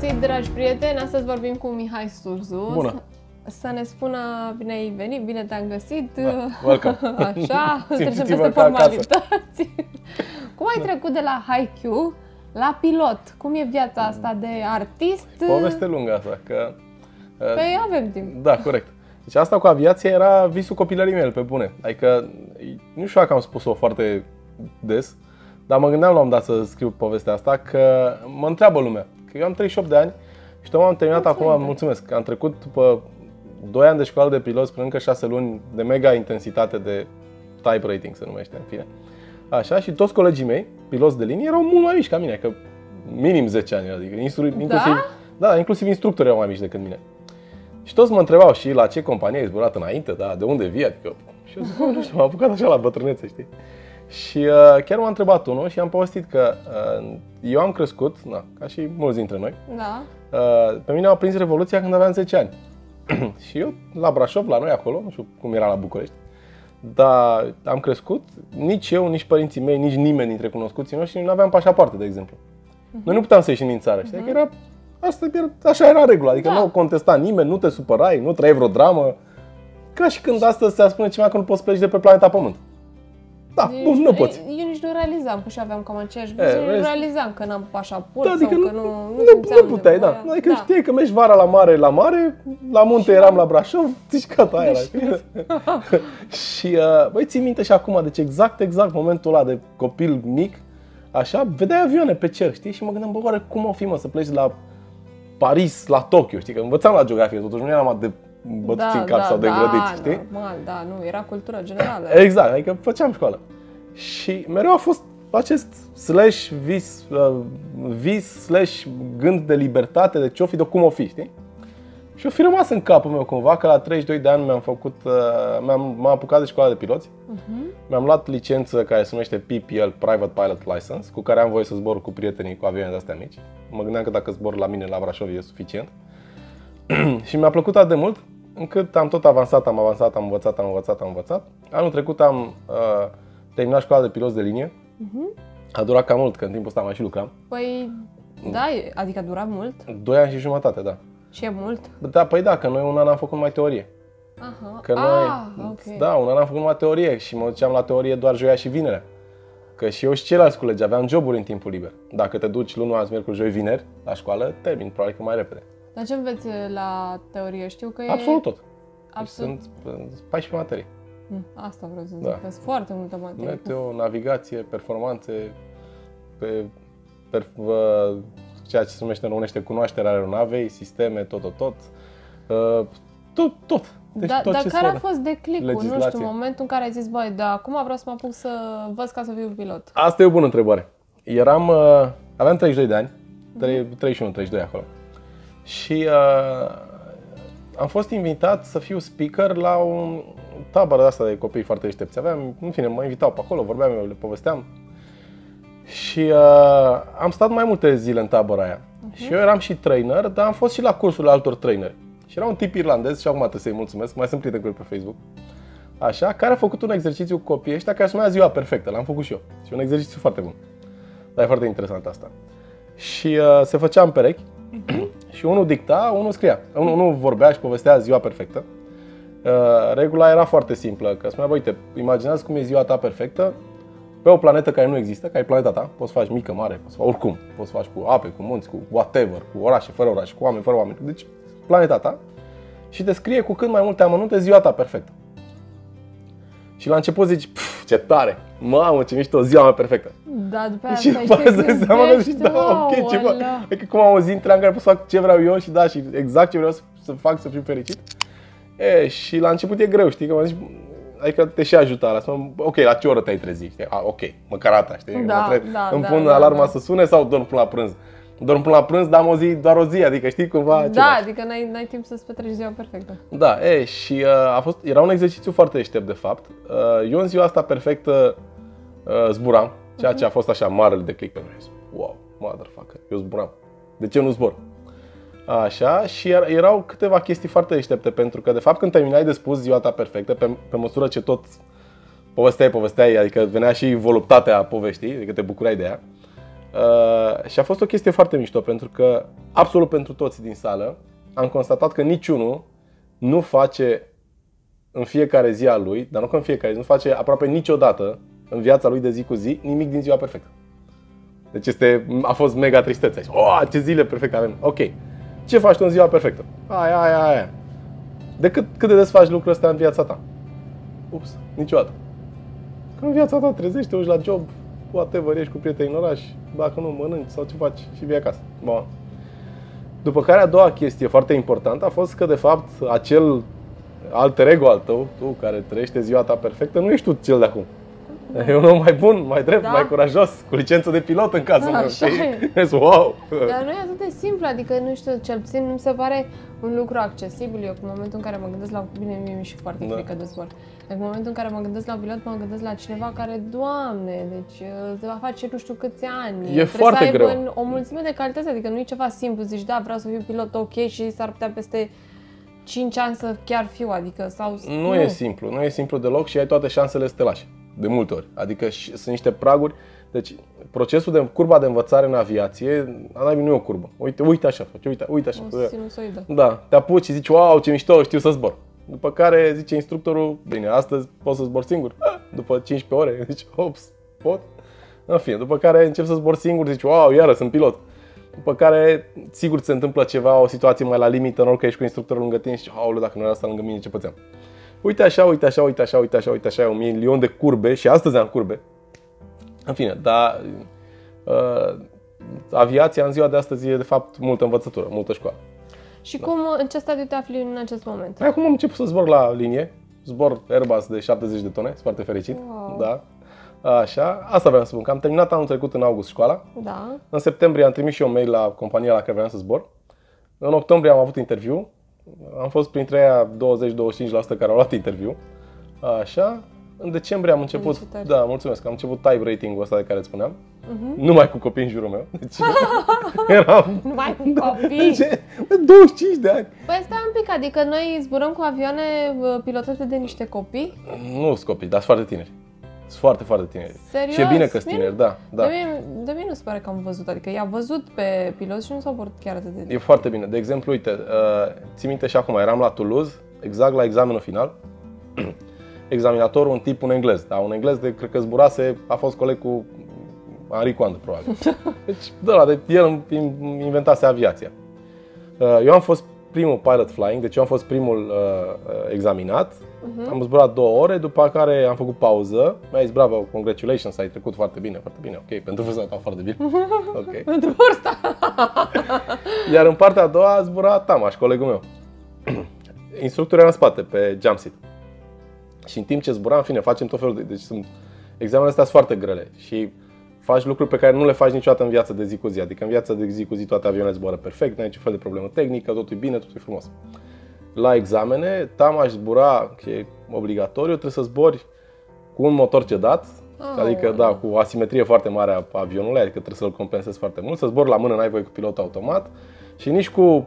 găsit, dragi prieteni! Astăzi vorbim cu Mihai Surzu. Bună! Să ne spună bine ai venit, bine te-am găsit. Da, welcome! Așa, trecem Simțiți-vă peste ca acasă. formalități. Cum ai trecut de la Haikyuu la pilot? Cum e viața asta de artist? Poveste lungă asta, că... uh, Păi avem timp. Da, corect. Deci asta cu aviația era visul copilării mele, pe bune. Adică, nu știu dacă am spus-o foarte des, dar mă gândeam la un dat să scriu povestea asta, că mă întreabă lumea. Că eu am 38 de ani și tocmai am terminat Mulțumim. acum, mulțumesc, că am trecut după 2 ani de școală de pilot spre încă 6 luni de mega intensitate de type rating, se numește, în fine. Așa, și toți colegii mei, piloți de linie, erau mult mai mici ca mine, că minim 10 ani, adică instru- inclusiv, da, inclusiv instructorii erau mai mici decât mine. Și toți mă întrebau și la ce companie ai zburat înainte, da, de unde vii, adică... Și eu zic, "Bă, nu știu, m-am apucat așa la bătrânețe, știi? Și uh, chiar m-a întrebat unul și am povestit că uh, eu am crescut, na, ca și mulți dintre noi, Da. uh, pe mine a prins Revoluția când aveam 10 ani. și eu, la Brașov, la noi acolo, nu știu cum era la București, dar am crescut, nici eu, nici părinții mei, nici nimeni dintre cunoscuții noștri nu aveam pașapoarte, de exemplu. Noi nu puteam să ieșim din țară, știi? Că era, asta era, așa era regula, adică Da. nu o contesta nimeni, nu te supărai, nu trăiai vreo dramă. Ca și când astăzi se spune cineva că nu poți pleci de pe planeta Pământ. Da, Deci, bun, nu poți. Eu nici nu realizam că și aveam cam aceeași E, viziune, nu vezi? realizam că n-am pașaport Da, adică sau nu, că nu, nu, nu, simțeam nu puteai, da. nevoia. Adică știai că mergi vara la mare, la mare, la munte eram la Brașov, zici gata, aia era. știi? și, uh, băi, ții minte și acum, deci exact, exact momentul ăla de copil mic, așa, vedeai avioane pe cer, știi? Și mă gândeam, bă, oare cum o fi, mă, să pleci de la Paris la Tokyo, știi? Că învățam la geografie, totuși nu eram atât de bătuți în cap sau de grădiți, știi? Normal, da, nu, era cultură generală. Exact, adică făceam școală. Și mereu a fost acest slash vis, uh, vis slash gând de libertate, de ce-o fi, de cum o fi, știi? Și o fi rămas în capul meu cumva că la 32 de ani mi-am făcut, uh, mi-am, m-am apucat de școala de piloți. Mi-am luat licență care se numește PPL, Private Pilot License, cu care am voie să zbor cu prietenii cu avioane de astea mici. Mă gândeam că dacă zbor la mine la Brașov e suficient. și mi-a plăcut atât de mult încât am tot avansat, am avansat, am învățat, am învățat, am învățat. Anul trecut am uh, terminat școala de piloți de linie. A durat cam mult, că în timpul ăsta mai și lucram. Păi, da, e- adică a durat mult Doi ani și jumătate, da. și e mult. Da, păi da, că noi un an am făcut numai teorie. Aha. Că ah, noi, ok. da, un an am făcut numai teorie și mă duceam la teorie doar joia și vinerea. Că și eu și ceilalți colegi aveam joburi în timpul liber. Dacă te duci luni, marți, miercuri, joi, vineri la școală, termin probabil că mai repede. Dar ce înveți la teorie? Știu că e... Absolut tot. Deci Absolut. Sunt uh, 14 materii. Mm, Asta vreau să zic, Da. că sunt foarte multe materii. Meteo, navigație, performanțe, pe, per, uh, ceea ce se numește în românește cunoașterea aeronavei, sisteme, tot, tot, tot. Uh, tot, tot. Deci da, tot dar ce care a sună. fost declicul, nu știu, Legislație. momentul în care ai zis, băi, da, acum vreau să mă apuc să învăț ca să fiu pilot? Asta e o bună întrebare. Eram, uh, aveam 32 de ani, trei- 31-32 acolo. Și uh, am fost invitat să fiu speaker la un tabără de asta de copii foarte deștepți. Aveam, în fine, mă invitau pe acolo, vorbeam eu, le povesteam. Și uh, am stat mai multe zile în tabăra aia. Și eu eram și trainer, dar am fost și la cursurile altor traineri. Și era un tip irlandez și acum trebuie să-i mulțumesc, mai sunt prieten cu el pe Facebook. Așa, care a făcut un exercițiu cu copiii ăștia care se numea ziua perfectă, l-am făcut și eu. Și e un exercițiu foarte bun. Dar e foarte interesant asta. Și uh, se făcea în perechi și unul dicta, unul scria. Unul, unul vorbea și povestea ziua perfectă. Uh, regula era foarte simplă, că spunea, bă, uite, imaginează cum e ziua ta perfectă pe o planetă care nu există, care e planeta ta, poți să faci mică, mare, poți să faci oricum, poți să faci cu ape, cu munți, cu whatever, cu orașe, fără orașe, cu oameni, fără oameni. Deci, planeta ta și te scrie cu cât mai multe amănunte ziua ta perfectă. Și la început zici, "Pf, ce tare, mamă, ce mișto, ziua mea perfectă. Da, după aia Și stai după și aia te îți dai seama că zici, gândești, da, ok, ce bă, aoleu. adică cum am o zi întreagă în care pot să fac ce vreau eu și da, și exact ce vreau să, să fac să fiu fericit. E, și la început e greu, știi, că mă zici, adică te și ajuta la spun, ok, la ce oră te-ai trezit? Știi? A, ok, măcar asta, știi? Da, Mă tre- da, îmi da, pun da, alarma da. să sune sau dorm până la prânz? Dorm până la prânz, dar am o zi, doar o zi, adică știi cumva Da, același. adică n-ai, n-ai timp să-ți petreci ziua perfectă. Da, e, și uh, a fost, era un exercițiu foarte deștept, de fapt. Uh, eu în ziua asta perfectă uh, zburam, ceea ce a fost așa marele declic pentru mine. Wow, motherfucker, eu zburam. De ce nu zbor? Așa, și er- erau câteva chestii foarte deștepte, pentru că, de fapt, când terminai de spus ziua ta perfectă, pe, pe măsură ce tot povesteai, povesteai, adică venea și voluptatea poveștii, adică te bucurai de ea, Uh, și a fost o chestie foarte mișto, pentru că absolut pentru toți din sală am constatat că niciunul nu face în fiecare zi a lui, dar nu că în fiecare zi, nu face aproape niciodată în viața lui de zi cu zi nimic din ziua perfectă. Deci este, a fost mega tristețe. Oh, ce zile perfecte avem. Ok. Ce faci tu în ziua perfectă? Aia, aia, aia. De cât, cât de des faci lucrul ăsta în viața ta? Ups, niciodată. Că în viața ta trezești, te uiți la job, whatever, ești cu prieteni în oraș, dacă nu mănânci sau ce faci și vii acasă. Bun. După care a doua chestie foarte importantă a fost că de fapt acel alter ego al tău, tu care trăiește ziua ta perfectă, nu ești tu cel de acum. E un om mai bun, mai drept, Da. mai curajos, cu licență de pilot în cazul meu. Așa știi? e. Ești, wow! Dar nu e atât de simplu, adică nu știu, cel puțin nu mi se pare un lucru accesibil. Eu în momentul în care mă gândesc la... Bine, mie mi-e și foarte Da. frică de zbor. Dar în momentul în care mă gândesc la pilot, mă gândesc la cineva care, doamne, deci uh, se va face nu știu câți ani. Trebuie foarte să aibă greu. în- o mulțime de calități, adică nu e ceva simplu. Zici, da, vreau să fiu pilot, ok, și s-ar putea peste 5 ani să chiar fiu, adică sau... Nu, e simplu, nu e simplu deloc și ai toate șansele să te lași. De multe ori. Adică și- sunt niște praguri. Deci procesul de curba de învățare în aviație, a nu e o curbă. Uite, uite așa faci, uite, uite așa. O sinusoidă. Da, te apuci și zici, wow, ce mișto, știu să zbor. După care zice instructorul, bine, astăzi poți să zbor singur. Ah, După 15 ore, zici, ops, pot? În fine, după care încep să zbor singur, zici, wow, iară, sunt pilot. După care, sigur, ți se întâmplă ceva, o situație mai la limită, noroc că ești cu instructorul lângă tine și zici, aoleu, dacă nu era asta lângă mine, ce pățeam. Uite așa, uite așa, uite așa, uite așa, uite așa, un milion de curbe și astăzi am curbe. În fine, dar uh, aviația în ziua de astăzi e de fapt multă învățătură, multă școală. Și cum, în ce stadiu te afli în acest moment? Păi acum am început să zbor la linie, zbor Airbus de 70 de tone, sunt foarte fericit. Wow. Da. Așa, asta vreau să spun, că am terminat anul trecut în august școala. Da. În septembrie am trimis și eu mail la compania la care vreau să zbor. În octombrie am avut interviu. Am fost printre aia 20-25% care au luat interviu. Așa. În decembrie am început, Felicitări. da, mulțumesc, am început type rating-ul ăsta de care îți spuneam. Mhm. Numai cu copii în jurul meu. Deci eram Numai cu copii. ce? 25 de ani. Păi stai un pic, adică noi zburăm cu avioane uh, pilotate de niște copii? Nu sunt copii, dar sunt foarte tineri. Sunt foarte, foarte tineri. Serios? Și e bine că sunt Mie- tineri, da. da. De, mine, de mine nu se pare că am văzut, adică i-a văzut pe pilot și nu s-au părut chiar atât de... E foarte bine. De exemplu, uite, uh, ții minte și acum, eram la Toulouse, exact la examenul final. Examinatorul, un tip, un englez, da, un englez de, cred că zburase, a fost coleg cu Henri Coandă, probabil. Deci, de la, de, el inventase aviația. Uh, Eu am fost primul pilot flying, deci eu am fost primul uh, uh, examinat. Am zburat două ore, după care am făcut pauză. Mi-a zis, bravo, congratulations, ai trecut foarte bine, foarte bine, ok, pentru vârsta ta foarte bine. Ok. Pentru vârsta! Iar în partea a doua a zburat Tamaș, colegul meu. Instructorul era în spate, pe jump seat. Și în timp ce zburam, în fine, facem tot felul de... Deci sunt, examenele astea sunt foarte grele și faci lucruri pe care nu le faci niciodată în viața de zi cu zi. Adică în viața de zi cu zi toate avioanele zboară perfect, n-ai niciun fel de problemă tehnică, totul e bine, totul e frumos. La examene, Tamaș zbura, că e obligatoriu, trebuie să zbori cu un motor cedat, Aoleu. adică da, cu o asimetrie foarte mare a avionului, adică trebuie să-l compensezi foarte mult, să zbori la mână, n-ai voie cu pilot automat și nici cu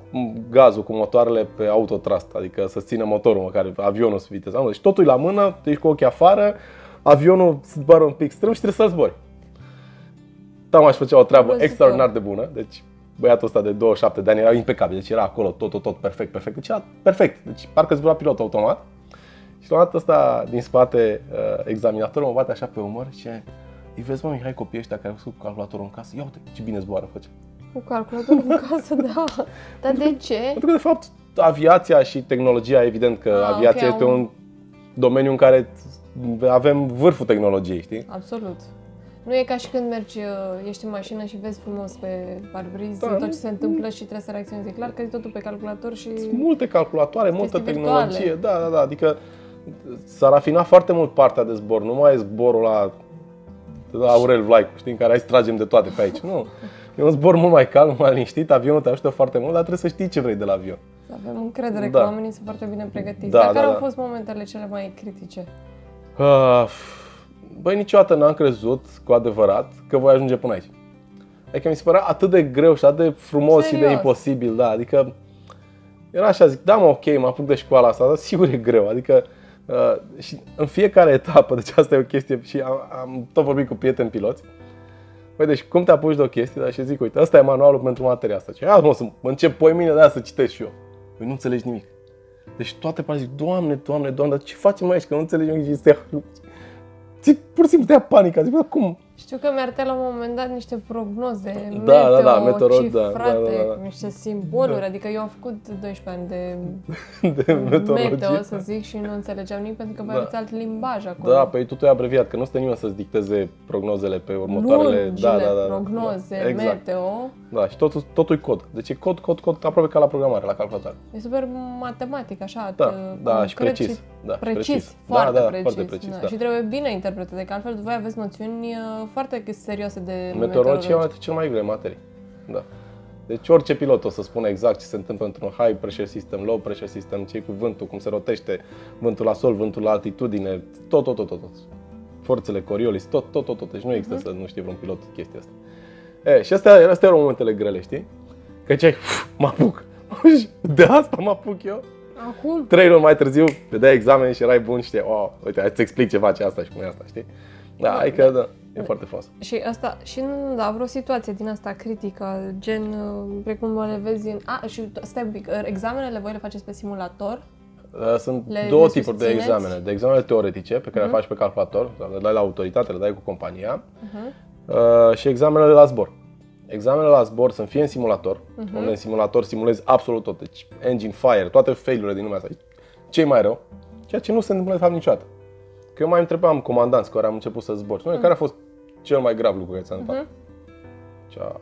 gazul, cu motoarele pe autotrust, adică să țină motorul măcar, avionul să viteza. Deci totul e la mână, tu ești cu ochii afară, avionul zboară un pic strâm și trebuie să zbori. Tamaș făcea o treabă Grozitor. extraordinar de bună, deci băiatul ăsta de 27 de ani era impecabil, deci era acolo tot, tot, tot perfect, perfect, deci era perfect, deci parcă zbura pilot automat. Și la un dat ăsta din spate, uh, examinatorul mă bate așa pe umăr și zice, îi vezi mă Mihai copiii ăștia care au cu calculatorul în casă? Ia uite ce bine zboară face. Cu calculatorul în casă, da. Dar de ce? Pentru că de fapt aviația și tehnologia, evident că Ah, aviația ok, este am- un domeniu în care avem vârful tehnologiei, știi? Absolut. Nu e ca și când mergi, uh, ești în mașină și vezi frumos pe parbriz Da, tot nu- ce se întâmplă și trebuie să reacționezi. E clar că e totul pe calculator și... multe calculatoare, multă chestii tehnologie, virtuale. da, da, da, adică s-a rafinat foarte mult partea de zbor, nu mai e zborul la, la Aurel Vlaicu, știi, în care hai să tragem de toate pe aici, nu. E un zbor mult mai calm, mai liniștit, avionul te ajută foarte mult, dar trebuie să știi ce vrei de la avion. Să avem încredere Da. că oamenii sunt foarte bine pregătiți. Da, Dar da, care da. au fost momentele cele mai critice? Uh, Băi, niciodată n-am crezut cu adevărat că voi ajunge până aici. Adică mi se părea atât de greu și atât de frumos și de Serios? imposibil, da, adică era așa, zic, da mă, ok, mă apuc de școala asta, dar sigur e greu, adică uh, și în fiecare etapă, deci asta e o chestie și am, am tot vorbit cu prieteni piloți, Păi deci cum te apuci de o chestie, dar și zic, uite, ăsta e manualul pentru materia asta. Ce, mă, să mă încep poi mine de asta să citesc și eu. Păi nu înțelegi nimic. Deci toate pare zic, Doamne, Doamne, Doamne, dar ce facem aici, că nu înțelegi nimic și este... Ți, pur și simplu te ia panica, zic, bă, cum? Știu că mi-ar la un moment dat niște prognoze, Da, da, da, meteo, meteorolo- da, cifrate, da, da, da. cu niște simboluri, adică eu am făcut 12 ani de De meteorologie. meteo, să zic, și nu înțelegeam nimic pentru că mai Da. aveți alt limbaj acolo. Da, păi totul e abreviat, că nu stă nimeni să-ți dicteze prognozele pe următoarele... Lungile da, da, da, prognoze, da, exact. meteo, Da, și totul, totul e cod. Deci e cod, cod, cod, aproape ca la programare, la calculator. e super matematic, așa. Da, t- da, și concret precis. Da, și precis, precis. foarte Da, da, precis. foarte precis, da. Și trebuie bine interpretate, că altfel voi aveți noțiuni uh, foarte serioase de Meteorologia e meteorologie. una dintre cele mai grele materii. Da. Deci orice pilot o să spună exact ce se întâmplă într-un high pressure system, low pressure system, ce cu vântul, cum se rotește, vântul la sol, vântul la altitudine, tot, tot, tot, tot. tot. Forțele Coriolis, tot, tot, tot, tot. Deci nu există să nu știe vreun pilot chestia asta. E, și astea, astea erau momentele grele, știi? Că ce mă apuc. De asta mă apuc eu. Acum, Trei luni mai târziu, dai examen și erai bun și știi, oh, uite, hai să explic ce face asta și cum e asta, știi? Da, Da, adică, da, e foarte frumos. Și asta, și nu, da, vreo situație din asta critică, gen, uh, precum le vezi în... A, și stai un pic, uh, examenele voi le faceți pe simulator? Uh, Sunt Le- două le tipuri de susțineți? examene. De examene teoretice, pe care le faci pe calculator, le dai la autoritate, le dai cu compania, uh, și examenele la zbor. Examenele la zbor sunt fie în simulator, unde în simulator simulezi absolut tot, deci engine fire, toate failurile din lumea asta, cei mai rău, ceea ce nu se întâmplă de fapt niciodată. Că eu mai întrebam comandanți cu care am început să zbor, spune, care a fost cel mai grav lucru care ți-a întâmplat? Cea...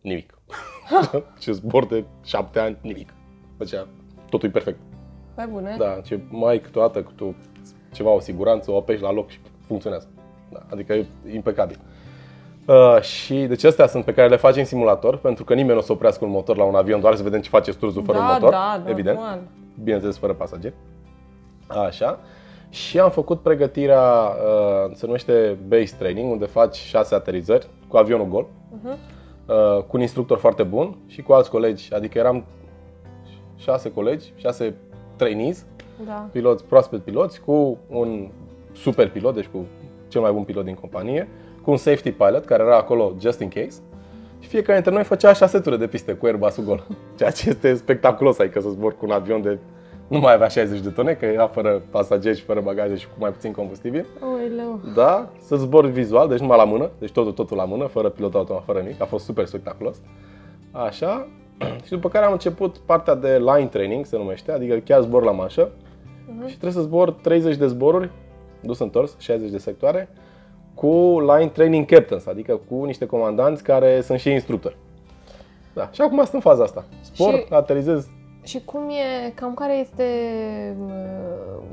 Nimic. și zbor de șapte ani, nimic. Făcea, totul e perfect. Pe bune? Da, ce mai ai câteodată cu tu ceva, o siguranță, o apeși la loc și funcționează. Da, adică e impecabil. Uh, și deci astea sunt pe care le faci în simulator, pentru că nimeni nu o să oprească un motor la un avion doar să vedem ce face struzul fără da, motor, da, evident. normal. Bineînțeles, fără pasageri. Așa. Și am făcut pregătirea, uh, se numește base training, unde faci șase aterizări cu avionul gol, Mhm. uh, cu un instructor foarte bun și cu alți colegi, adică eram șase colegi, șase trainees, Da. piloți, proaspăt piloți, cu un super pilot, deci cu cel mai bun pilot din companie, cu un safety pilot care era acolo just in case. Și fiecare dintre noi făcea șase ture de piste cu Airbus-ul gol. Ceea ce este spectaculos, adică să zbor cu un avion de nu mai avea 60 de tone, că era fără pasageri și fără bagaje și cu mai puțin combustibil. Oileu. Da, să zbor vizual, deci numai la mână, deci totul, totul la mână, fără pilot automat, fără nimic, a fost super spectaculos. Așa, și după care am început partea de line training, se numește, adică chiar zbor la manșă și trebuie să zbor 30 de zboruri, dus întors, 60 de sectoare, cu line training captains, adică cu niște comandanți care sunt și instructori. Da, și acum sunt în faza asta. Spor, Și- aterizez Și cum e, cam care este uh,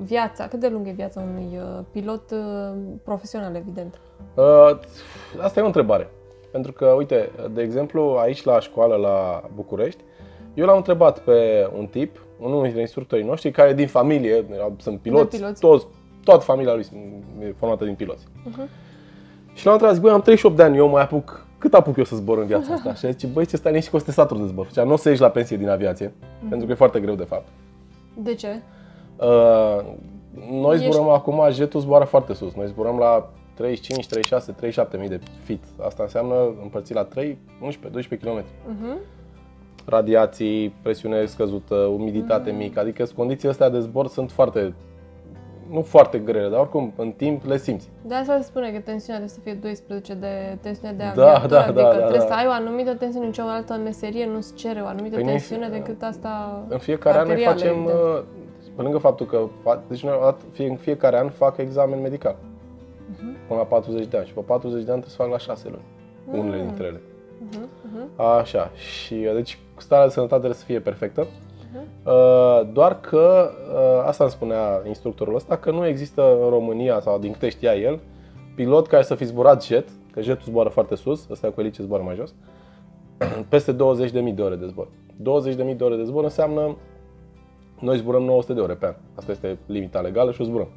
viața, cât de lungă e viața unui uh, pilot uh, profesional, evident? Uh, asta e o întrebare. Pentru că, uite, de exemplu, aici la școală, la București, eu l-am întrebat pe un tip, unul dintre instructorii noștri, care din familie, erau- sunt piloți, piloți. toți, toată familia lui e formată din piloți. Și l-am întrebat, zic, băi, am 38 de ani, eu mai apuc, cât apuc eu să zbor în viața asta? Și a zice, băi, ce stai nici cu o saturi de zbor. Făcea, nu o să ieși la pensie din aviație, pentru că e foarte greu, de fapt. De ce? Uh, noi Ești- zburăm acum, jetul zboară foarte sus. Noi zburăm la 35, 36, 37 mii de feet. Asta înseamnă împărțit la 3, 11, 12 km. Mhm. Radiații, presiune scăzută, umiditate mică, adică condițiile astea de zbor sunt foarte, nu foarte grele, dar oricum în timp le simți. De asta se spune că tensiunea trebuie să fie 12 de tensiune de Da, aviator, da, adică da, da, trebuie da. să ai o anumită tensiune, nicio altă meserie nu-ți cere o anumită Păi noi- tensiune decât asta În fiecare an noi arterială, facem, evident. uh, pe lângă faptul că, fa- deci noi odată- fie- în fiecare an fac examen medical. Mhm. Până la 40 de ani și pe 40 de ani trebuie să fac la 6 luni, unele dintre ele. Mhm, mhm. Așa, și uh, deci starea de sănătate trebuie să fie perfectă. Mhm. Uh, Doar că, uh, asta îmi spunea instructorul ăsta, că nu există în România, sau din câte știa el, pilot care să fi zburat jet, că jetul zboară foarte sus, ăsta cu elice zboară mai jos, peste 20.000 de ore de zbor. 20.000 de ore de zbor înseamnă, noi zburăm 900 de ore pe an. Asta este limita legală și o zburăm.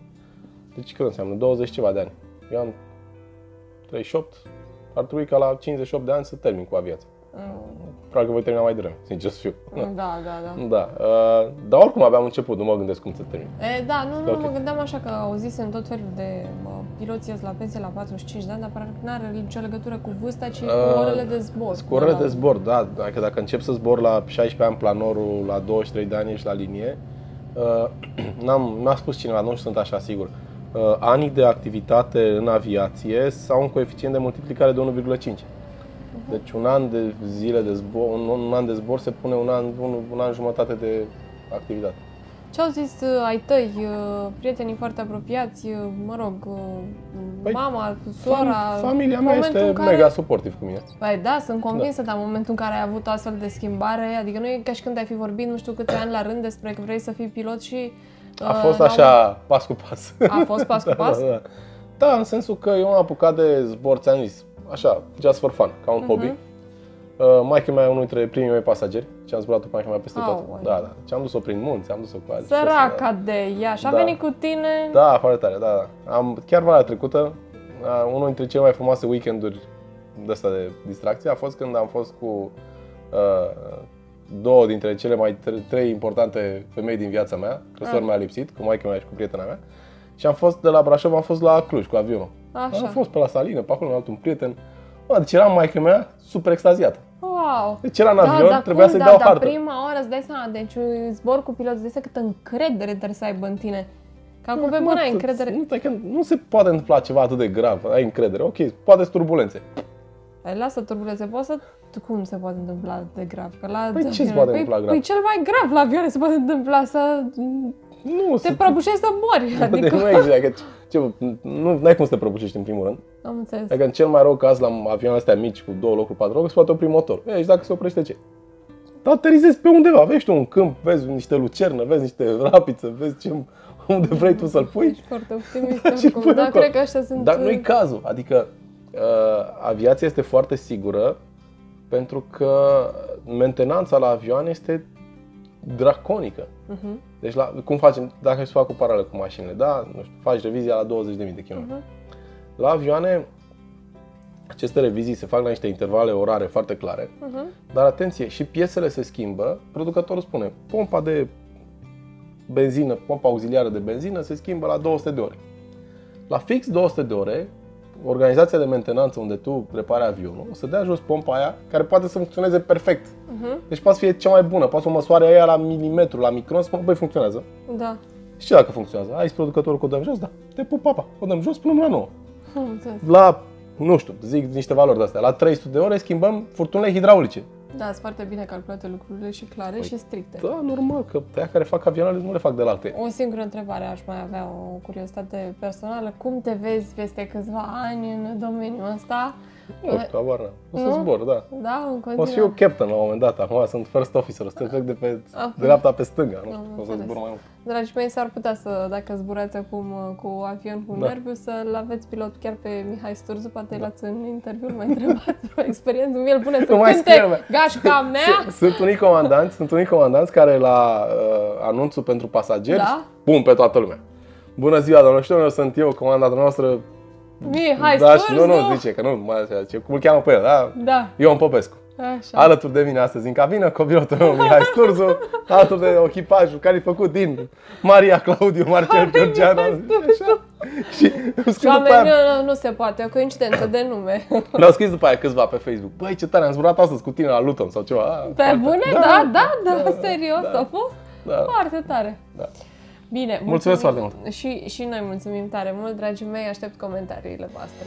Deci cât înseamnă? 20 ceva de ani. Eu am 38, ar trebui ca la 58 de ani să termin cu aviația. Probabil că voi termina mai devreme, sincer să fiu. Mm, Da, da, da. Da, uh, dar oricum aveam început, nu mă gândesc cum să termin. E, da, nu, nu, Ok. mă gândeam așa că auzisem tot felul de uh, piloții ies la pensie la 45 de ani, dar practic nu are nicio legătură cu vârsta, ci Uh, cu orele de zbor. Cu orele Da, de zbor, da. Dacă, dacă încep să zbor la 16 ani planorul, la 23 de ani ești la linie, uh, n-am, n-a spus cineva, nu sunt așa sigur. Uh, anii de activitate în aviație sau un coeficient de multiplicare de 1,5. Deci un an de zile de zbor, un, un an de zbor se pune un an, un, un an jumătate de activitate. Ce au zis uh, ai tăi, uh, prietenii foarte apropiați, uh, mă rog, uh, Păi, mama, sora? Fam- Familia mea momentul este în care... mega suportiv cu mine. Păi da, sunt convinsă, dar în momentul în care ai avut o astfel de schimbare, adică nu e ca și când ai fi vorbit nu știu câte ani la rând despre că vrei să fii pilot și... A uh, fost la un- așa, pas cu pas. A fost pas cu pas? Da, da, da. da, în sensul că eu am apucat de zbor, ți-am zis, așa, just for fun, ca un Mhm. hobby. Uh, maica mea e unul dintre primii mei pasageri și am zburat cu maica mea peste tot. Aoleu. Da, da. Și am dus-o prin munți, am dus-o cu alții. Săraca de ea și a Da. venit cu tine... Da, foarte tare, da, da. Am, chiar vara trecută, uh, unul dintre cele mai frumoase weekenduri de asta de distracție a fost când am fost cu uh, două dintre cele mai tre- trei importante femei din viața mea, că sora Ah. mea a lipsit, cu maica mea și cu prietena mea. Și am fost de la Brașov, am fost la Cluj cu avionul. Așa. Am fost pe la Salină, pe acolo, am alt un prieten. Mă, deci era maica mea super extaziată. Wow! Deci era în avion, dar trebuia cum, să-i da, dau dar hartă. prima oară îți dai seama, deci un zbor cu pilot, îți dai seama câtă încredere trebuie să aibă în tine. Că acum pe bune ai încredere. Nu, că nu se poate întâmpla ceva atât de grav, ai încredere. Ok, poate sunt turbulențe. Păi lasă turbulențe, poți să... Cum se poate întâmpla de grav? Că la Păi ce se poate întâmpla păi, grav? Păi cel mai grav la avioane se poate întâmpla să Nu, te se- prăbușești să mori. Deci Adică, nu există, adică, ce, nu ai cum să te prăbușești în primul rând. am înțeles. Adică în cel mai rău caz la avioane astea mici cu două locuri, patru locuri, se poate opri motor. Ei, și dacă se oprește ce? Aterizezi pe undeva, vezi tu un câmp, vezi niște lucernă, vezi niște rapiță, vezi ce, unde vrei tu să-l pui. Ești foarte optimist Și oricum, până dar acolo. cred că ăștia sunt... Dar nu-i cazul. Adică uh, aviația este foarte sigură pentru că mentenanța la avioane este draconică. Mhm, Deci la, cum facem, dacă să fac o paralelă cu mașinile, da? Nu știu, faci revizia la 20.000 de km. mhm. La avioane, aceste revizii se fac la niște intervale orare foarte clare, Mhm. dar atenție, și piesele se schimbă, producătorul spune, pompa de benzină, pompa auxiliară de benzină se schimbă la 200 de ore. La fix 200 de ore, organizația de mentenanță unde tu repari avionul o să dea jos pompa aia, care poate să funcționeze perfect. Mhm. Deci poate să fie cea mai bună, poate să o măsoare aia la milimetru, la micron, să spună, băi, funcționează. Da, Și ce dacă funcționează? Ai zis producătorul că o dăm jos? Da. Te pup, papa. O dăm jos până la 9. am înțeles. La, nu știu, zic niște valori de astea. La 300 de ore schimbăm furtunile hidraulice. Da, sunt foarte bine calculate lucrurile și clare Păi, și stricte. Da, normal, că pe aia care fac avioanele nu le fac de la alte. O singură întrebare aș mai avea, o curiozitate personală. Cum te vezi peste câțiva ani în domeniul ăsta? Nu știu, habar n-am. O să Nu? zbor, da. Da, în O să fiu continuare. captain la un moment dat. Acum sunt first officer, o să trec de pe Ah. dreapta pe stânga. Nu Am știu, o să înțeles. zbor mai mult. Dragii mei, s-ar putea să, dacă zburați acum uh, cu avion cu Da. nerviu, să-l aveți pilot chiar pe Mihai Sturzu, poate l-ați în interviu, îl mai întrebați o experiență, el pune să Nu mai cânte scrie lumea. gașca mea. Sunt- Sunt unii comandanți, sunt unii comandanți care la uh, anunțul pentru pasageri Da. pun pe toată lumea. Bună ziua, domnul Ștefan, sunt eu, comandanta noastră. Mihai da, și Sturzu. nu, nu, zice că nu, mai așa, ce, cum îl cheamă pe el, da? Da, Ion Popescu. așa. Alături de mine astăzi în cabină, copilotul meu Mihai Sturzu, alături de echipajul care e făcut din Maria Claudiu, Marcel Georgianu. Așa. Și îmi scris după Oameni, aia, nu, nu, nu se poate, o coincidență de nume. mi-au scris după aia câțiva pe Facebook. Băi, ce tare, am zburat astăzi cu tine la Luton sau ceva. Ah, Pe foarte- bune? Da, da, da, serios, da. a fost Da. foarte tare. Da. Bine, mulțumim, mulțumesc foarte mult. Și, și noi mulțumim tare mult, dragii mei, aștept comentariile voastre.